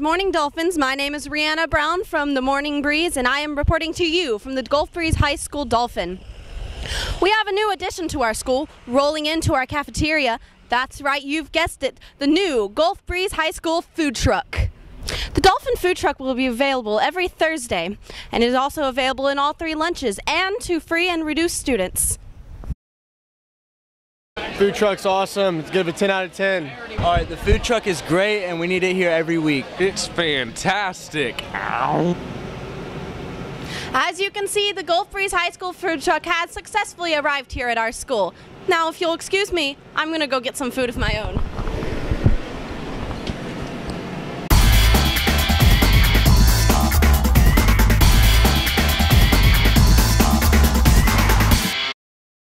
morning, Dolphins. My name is Rhianna Brown from the Morning Breeze, and I am reporting to you from the Gulf Breeze High School Dolphin. We have a new addition to our school, rolling into our cafeteria. That's right, you've guessed it, the new Gulf Breeze High School food truck. The Dolphin food truck will be available every Thursday, and is also available in all three lunches and to free and reduced students. Food truck's awesome. It's give it a 10 out of 10. All right, the food truck is great, and we need it here every week. It's fantastic. Ow. As you can see, the Gulf Breeze High School food truck has successfully arrived here at our school. Now, if you'll excuse me, I'm gonna go get some food of my own.